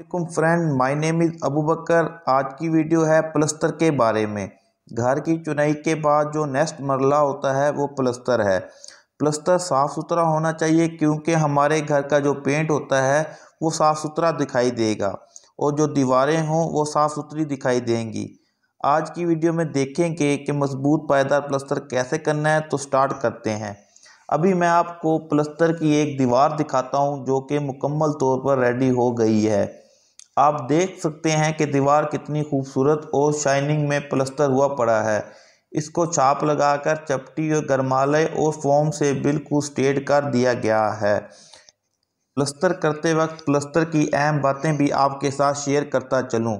Friend my name is Abu Bakar आज की video है प्लस्तर के बारे में। घर की चुनाई के बाद जो नेक्स्ट मरला होता है, वो प्लस्तर है। प्लस्तर साफ़ सुथरा होना चाहिए क्योंकि हमारे घर का जो पेंट होता है, वो साफ़ सुथरा दिखाई देगा। और जो दीवारें हों, वो साफ़ सुथरी दिखाई देंगी। आज की वीडियो में देखेंगे कि मज़बूत पायदार प्लस्तर कैसे करना है तो स्टार्ट करते हैं। अभी मैं आपको प्लस्तर की एक दीवार दिखाता हूँ, जो कि मुकम्मल तौर पर रेडी हो गई है। आप देख सकते हैं कि दीवार कितनी खूबसूरत और शाइनिंग में प्लस्तर हुआ पड़ा है। इसको छाप लगाकर चपटी और गरमालय और फोम से बिल्कुल स्टेट कर दिया गया है। प्लस्तर करते वक्त प्लस्तर की अहम बातें भी आपके साथ शेयर करता चलूँ।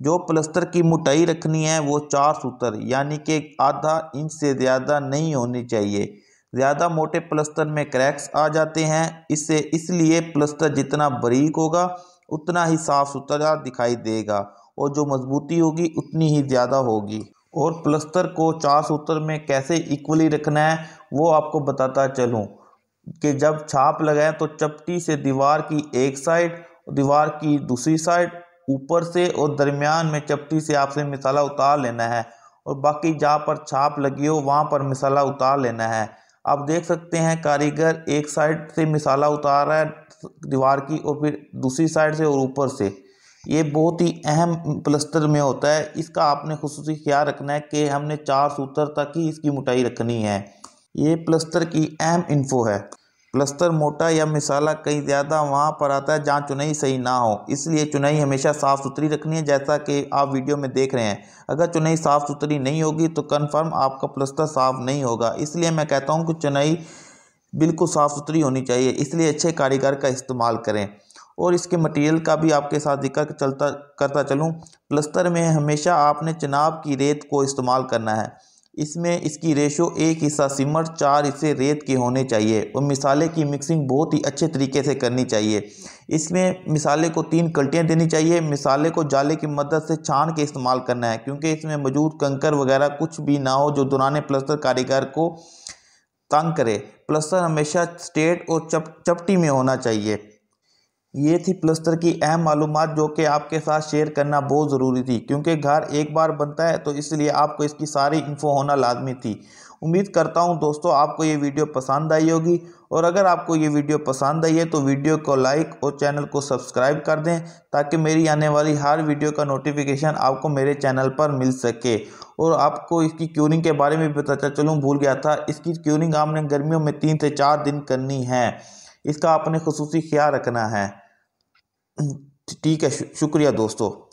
जो प्लस्तर की मोटाई रखनी है, वो चार सूत्र, यानी कि आधा इंच से ज़्यादा नहीं होनी चाहिए। ज़्यादा मोटे प्लस्तर में क्रैक्स आ जाते हैं इससे इसलिए प्लस्तर जितना बारीक होगा उतना ही साफ़ सुथरा दिखाई देगा और जो मजबूती होगी, उतनी ही ज़्यादा होगी। और प्लस्तर को चार सूत्र में कैसे इक्वली रखना है, वो आपको बताता चलूँ कि जब छाप लगाएँ तो चपटी से दीवार की एक साइड दीवार की दूसरी साइड ऊपर से और दरमियान में चपटी से आपसे मिसाला उतार लेना है। और बाकी जहाँ पर छाप लगी हो, वहाँ पर मिसाला उतार लेना है। आप देख सकते हैं कारीगर एक साइड से मिसाला उतार रहा है दीवार की और फिर दूसरी साइड से और ऊपर से। ये बहुत ही अहम प्लस्तर में होता है। इसका आपने खसूस ख्याल रखना है कि हमने चार सूत्र तक ही इसकी मोटाई रखनी है। ये प्लस्तर की अहम इन्फो है। प्लस्तर, मोटा या मिसाला कहीं ज़्यादा वहाँ पर आता है जहाँ चुनाई सही ना हो। इसलिए चुनाई हमेशा साफ़ सुथरी रखनी है, जैसा कि आप वीडियो में देख रहे हैं। अगर चुनाई साफ़ सुथरी नहीं होगी तो कन्फर्म आपका प्लस्तर साफ़ नहीं होगा। इसलिए मैं कहता हूँ कि चुनाई बिल्कुल साफ़ सुथरी होनी चाहिए। इसलिए अच्छे कारीगर का इस्तेमाल करें। और इसके मटेरियल का भी आपके साथ ज़िक्र चलता, करता चलूँ। प्लस्तर में हमेशा आपने चनाब की रेत को इस्तेमाल करना है। इसमें इसकी रेशो एक हिस्सा सिमट चार हिस्से रेत के होने चाहिए। और मिसाले की मिक्सिंग बहुत ही अच्छे तरीके से करनी चाहिए। इसमें मिसाले को तीन कल्टियाँ देनी चाहिए। मिसाले को जाले की मदद से छान के इस्तेमाल करना है, क्योंकि इसमें मौजूद कंकर वगैरह कुछ भी ना हो जो दुराने प्लस्तर कारीगर को तंग करे। प्लस्तर हमेशा स्टेट और चप, चपटी में होना चाहिए। ये थी प्लस्तर की अहम मालूम जो कि आपके साथ शेयर करना बहुत ज़रूरी थी, क्योंकि घर एक बार बनता है तो इसलिए आपको इसकी सारी इन्फो होना लाजमी थी। उम्मीद करता हूँ दोस्तों, आपको ये वीडियो पसंद आई होगी, और अगर आपको ये वीडियो पसंद आई है तो वीडियो को लाइक और चैनल को सब्सक्राइब कर दें, ताकि मेरी आने वाली हर वीडियो का नोटिफिकेशन आपको मेरे चैनल पर मिल सके। और आपको इसकी क्यूरिंग के बारे में भी पता चलूँ भूल गया था, इसकी क्यूरिंग आपने गर्मियों में तीन से चार दिन करनी है। इसका आपने खसूस ख्याल रखना है। ठीक है शुक्रिया दोस्तों।